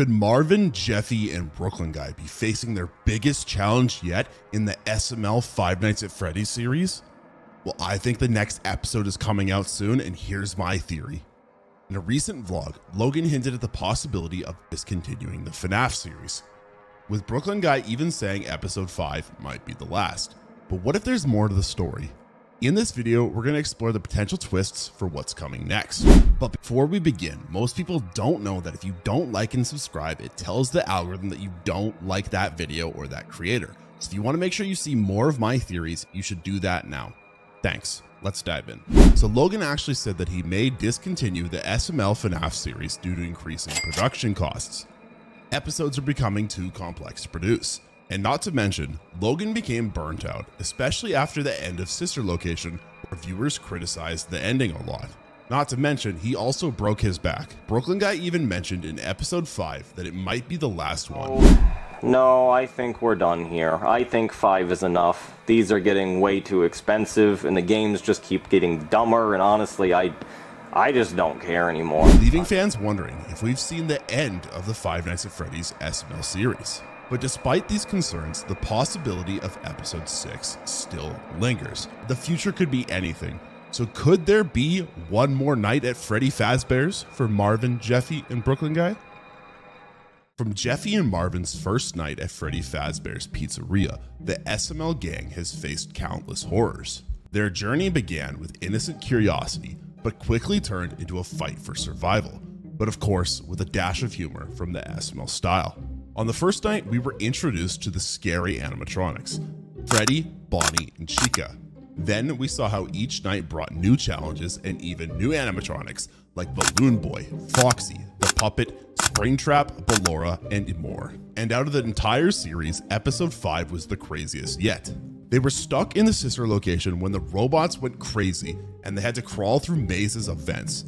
Could Marvin, Jeffy, and Brooklyn Guy be facing their biggest challenge yet in the SML Five Nights at Freddy's series? Well, I think the next episode is coming out soon, and here's my theory. In a recent vlog, Logan hinted at the possibility of discontinuing the FNAF series, with Brooklyn Guy even saying episode 5 might be the last. But what if there's more to the story? In this video, we're going to explore the potential twists for what's coming next. But before we begin, most people don't know that if you don't like and subscribe, it tells the algorithm that you don't like that video or that creator. So if you want to make sure you see more of my theories, you should do that now. Thanks. Let's dive in. So Logan actually said that he may discontinue the SML FNAF series due to increasing production costs. Episodes are becoming too complex to produce. And not to mention, Logan became burnt out, especially after the end of Sister Location, where viewers criticized the ending a lot. Not to mention, he also broke his back. Brooklyn Guy even mentioned in episode 5 that it might be the last one. No, I think we're done here. I think 5 is enough. These are getting way too expensive, and the games just keep getting dumber, and honestly, I... I just don't care anymore. Leaving fans wondering if we've seen the end of the Five Nights at Freddy's SML series. But despite these concerns, the possibility of episode 6 still lingers. The future could be anything. So could there be one more night at Freddy Fazbear's for Marvin, Jeffy, and Brooklyn Guy? From Jeffy and Marvin's first night at Freddy Fazbear's Pizzeria, the SML gang has faced countless horrors. Their journey began with innocent curiosity, but quickly turned into a fight for survival. But of course, with a dash of humor from the SML style. On the first night, we were introduced to the scary animatronics Freddy, Bonnie, and Chica. Then we saw how each night brought new challenges and even new animatronics like Balloon Boy, Foxy, The Puppet, Springtrap, Ballora, and more. And out of the entire series, episode 5 was the craziest yet. They were stuck in the sister location when the robots went crazy and they had to crawl through mazes of vents.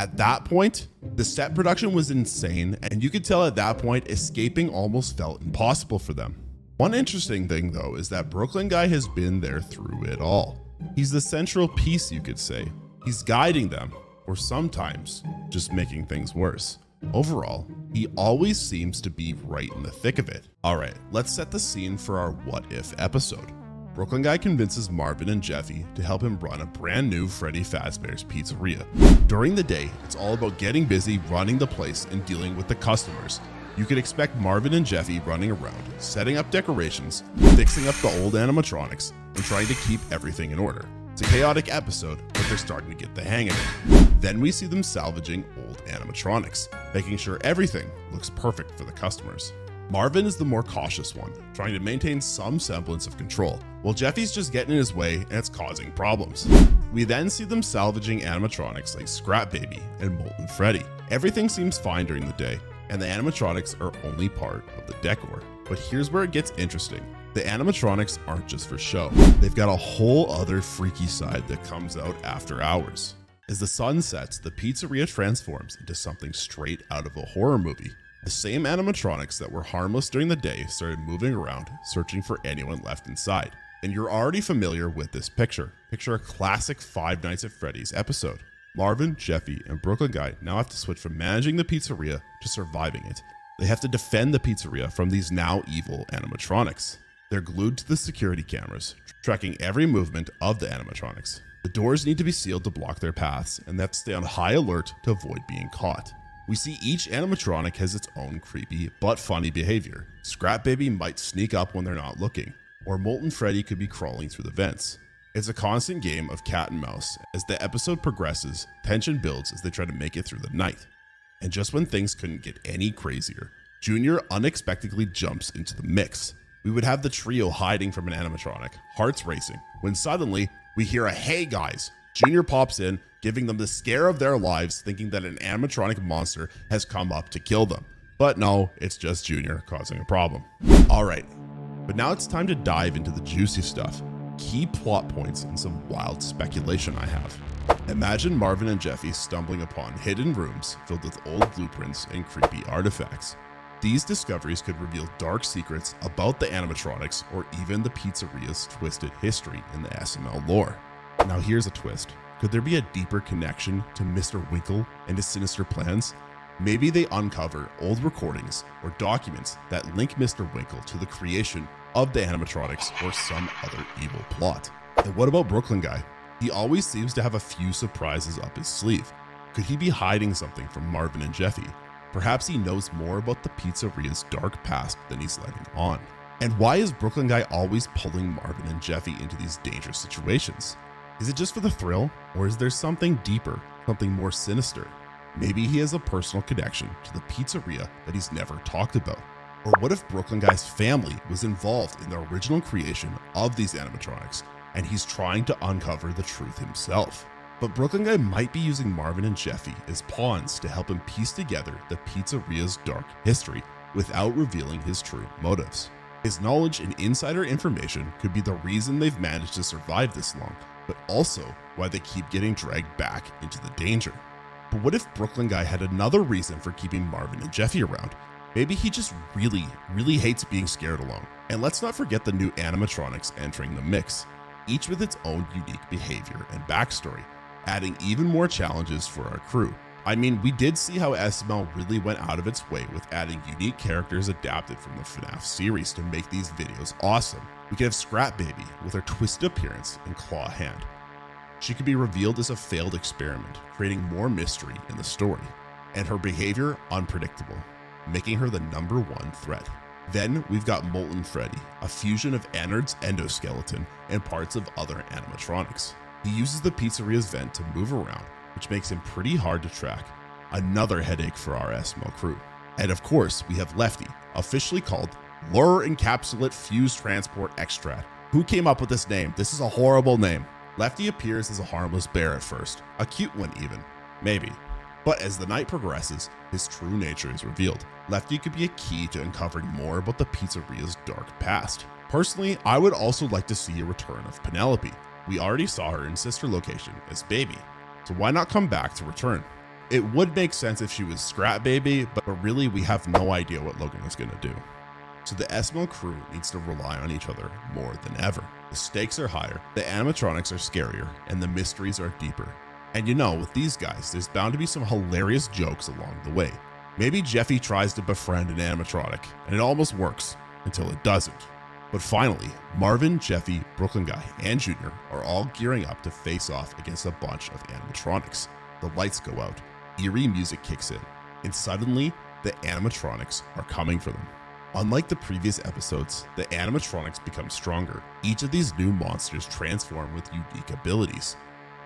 At that point, the set production was insane, and you could tell at that point escaping almost felt impossible for them. One interesting thing though is that Brooklyn Guy has been there through it all. He's the central piece, you could say. He's guiding them, or sometimes just making things worse. Overall, he always seems to be right in the thick of it. Alright, let's set the scene for our what if episode. Brooklyn Guy convinces Marvin and Jeffy to help him run a brand new Freddy Fazbear's Pizzeria. During the day, it's all about getting busy running the place and dealing with the customers. You can expect Marvin and Jeffy running around, setting up decorations, fixing up the old animatronics, and trying to keep everything in order. It's a chaotic episode, but they're starting to get the hang of it. Then we see them salvaging old animatronics, making sure everything looks perfect for the customers. Marvin is the more cautious one, trying to maintain some semblance of control, while Jeffy's just getting in his way and it's causing problems. We then see them salvaging animatronics like Scrap Baby and Molten Freddy. Everything seems fine during the day, and the animatronics are only part of the decor. But here's where it gets interesting. The animatronics aren't just for show. They've got a whole other freaky side that comes out after hours. As the sun sets, the pizzeria transforms into something straight out of a horror movie. The same animatronics that were harmless during the day started moving around, searching for anyone left inside. And you're already familiar with this picture. Picture a classic Five Nights at Freddy's episode. Marvin, Jeffy, and Brooklyn Guy now have to switch from managing the pizzeria to surviving it. They have to defend the pizzeria from these now evil animatronics. They're glued to the security cameras, tracking every movement of the animatronics. The doors need to be sealed to block their paths, and they have to stay on high alert to avoid being caught. We see each animatronic has its own creepy but funny behavior. Scrap Baby might sneak up when they're not looking, or Molten Freddy could be crawling through the vents. It's a constant game of cat and mouse. As the episode progresses, tension builds as they try to make it through the night. And just when things couldn't get any crazier, Junior unexpectedly jumps into the mix. We would have the trio hiding from an animatronic, hearts racing, when suddenly we hear a hey guys. Junior pops in, giving them the scare of their lives, thinking that an animatronic monster has come up to kill them. But no, it's just Junior causing a problem. Alright, but now it's time to dive into the juicy stuff. Key plot points and some wild speculation I have. Imagine Marvin and Jeffy stumbling upon hidden rooms filled with old blueprints and creepy artifacts. These discoveries could reveal dark secrets about the animatronics or even the pizzeria's twisted history in the SML lore. Now here's a twist. Could there be a deeper connection to Mr. Winkle and his sinister plans? Maybe they uncover old recordings or documents that link Mr. Winkle to the creation of the animatronics or some other evil plot. And what about Brooklyn Guy? He always seems to have a few surprises up his sleeve. Could he be hiding something from Marvin and Jeffy? Perhaps he knows more about the pizzeria's dark past than he's letting on. And why is Brooklyn Guy always pulling Marvin and Jeffy into these dangerous situations? Is it just for the thrill, or is there something deeper, something more sinister? Maybe he has a personal connection to the pizzeria that he's never talked about. Or what if Brooklyn Guy's family was involved in the original creation of these animatronics and he's trying to uncover the truth himself? But Brooklyn Guy might be using Marvin and Jeffy as pawns to help him piece together the pizzeria's dark history without revealing his true motives. His knowledge and insider information could be the reason they've managed to survive this long, but also why they keep getting dragged back into the danger. But what if Brooklyn Guy had another reason for keeping Marvin and Jeffy around? Maybe he just really, really hates being scared alone. And let's not forget the new animatronics entering the mix, each with its own unique behavior and backstory, adding even more challenges for our crew. I mean, we did see how SML really went out of its way with adding unique characters adapted from the FNAF series to make these videos awesome. We could have Scrap Baby with her twisted appearance and claw hand. She could be revealed as a failed experiment, creating more mystery in the story, and her behavior unpredictable, making her the number one threat. Then we've got Molten Freddy, a fusion of Ennard's endoskeleton and parts of other animatronics. He uses the pizzeria's vent to move around, which makes him pretty hard to track. Another headache for our SML crew. And of course, we have Lefty, officially called Lure Encapsulate Fuse Transport Extract. Who came up with this name? This is a horrible name. Lefty appears as a harmless bear at first, a cute one even, maybe. But as the night progresses, his true nature is revealed. Lefty could be a key to uncovering more about the pizzeria's dark past. Personally, I would also like to see a return of Penelope. We already saw her in sister location as Baby, so why not come back to return? It would make sense if she was Scrap Baby, but really we have no idea what Logan is going to do. So the SML crew needs to rely on each other more than ever. The stakes are higher, the animatronics are scarier, and the mysteries are deeper. And you know, with these guys, there's bound to be some hilarious jokes along the way. Maybe Jeffy tries to befriend an animatronic, and it almost works, until it doesn't. But finally, Marvin, Jeffy, Brooklyn Guy, and Junior are all gearing up to face off against a bunch of animatronics. The lights go out, eerie music kicks in, and suddenly, the animatronics are coming for them. Unlike the previous episodes, the animatronics become stronger. Each of these new monsters transform with unique abilities.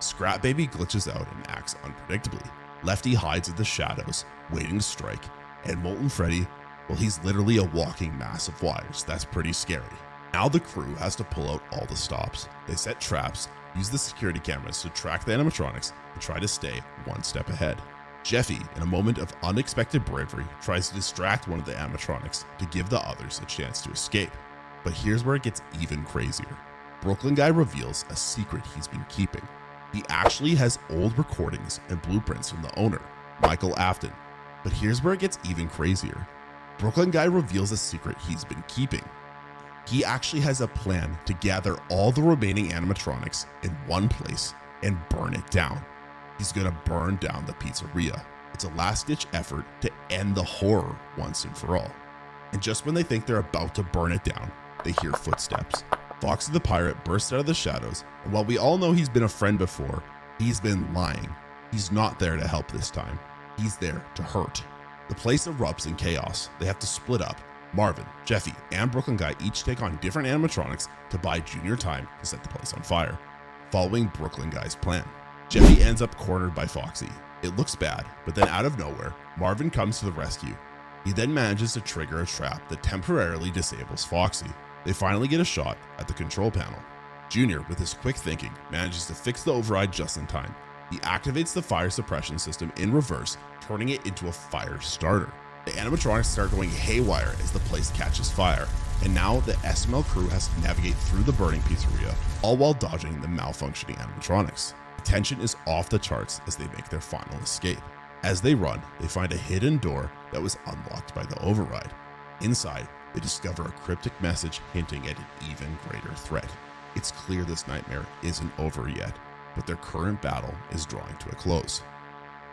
Scrap Baby glitches out and acts unpredictably. Lefty hides in the shadows, waiting to strike, and Molten Freddy, well, he's literally a walking mass of wires. That's pretty scary. Now the crew has to pull out all the stops. They set traps, use the security cameras to track the animatronics, and try to stay one step ahead. Jeffy, in a moment of unexpected bravery, tries to distract one of the animatronics to give the others a chance to escape. But here's where it gets even crazier. Brooklyn Guy reveals a secret he's been keeping. He actually has old recordings and blueprints from the owner, Michael Afton. But here's where it gets even crazier. Brooklyn Guy reveals a secret he's been keeping. He actually has a plan to gather all the remaining animatronics in one place and burn it down he's to burn down the pizzeria. It's a last ditch effort to end the horror once and for all. And just when they think they're about to burn it down, they hear footsteps. Foxy the pirate bursts out of the shadows, and while we all know he's been a friend before, he's been lying. He's not there to help this time. He's there to hurt. The place erupts in chaos. They have to split up. Marvin, Jeffy, and Brooklyn Guy each take on different animatronics to buy Junior time to set the place on fire, following Brooklyn Guy's plan. Jeffy ends up cornered by Foxy. It looks bad, but then out of nowhere, Marvin comes to the rescue. He then manages to trigger a trap that temporarily disables Foxy. They finally get a shot at the control panel. Junior, with his quick thinking, manages to fix the override just in time. He activates the fire suppression system in reverse, turning it into a fire starter. The animatronics start going haywire as the place catches fire, and now the SML crew has to navigate through the burning pizzeria, all while dodging the malfunctioning animatronics. Tension is off the charts as they make their final escape. As they run, they find a hidden door that was unlocked by the override. Inside, they discover a cryptic message hinting at an even greater threat. It's clear this nightmare isn't over yet, but their current battle is drawing to a close.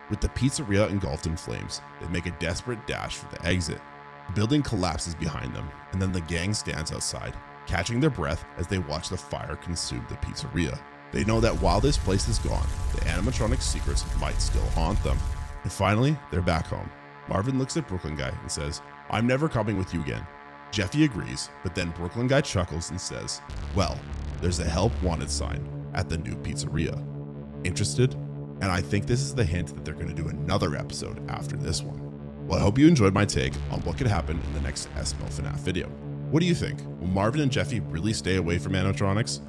With the pizzeria engulfed in flames, they make a desperate dash for the exit. The building collapses behind them, and then the gang stands outside, catching their breath as they watch the fire consume the pizzeria. They know that while this place is gone, the animatronic secrets might still haunt them. And finally, they're back home. Marvin looks at Brooklyn Guy and says, I'm never coming with you again. Jeffy agrees, but then Brooklyn Guy chuckles and says, Well, there's a help wanted sign at the new pizzeria. Interested? And I think this is the hint that they're going to do another episode after this one. Well, I hope you enjoyed my take on what could happen in the next SML FNAF video. What do you think? Will Marvin and Jeffy really stay away from animatronics?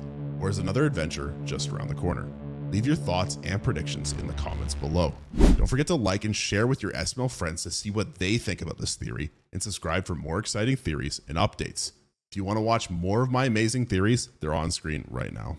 Or is another adventure just around the corner? Leave your thoughts and predictions in the comments below. Don't forget to like and share with your SML friends to see what they think about this theory, and subscribe for more exciting theories and updates. If you want to watch more of my amazing theories, they're on screen right now.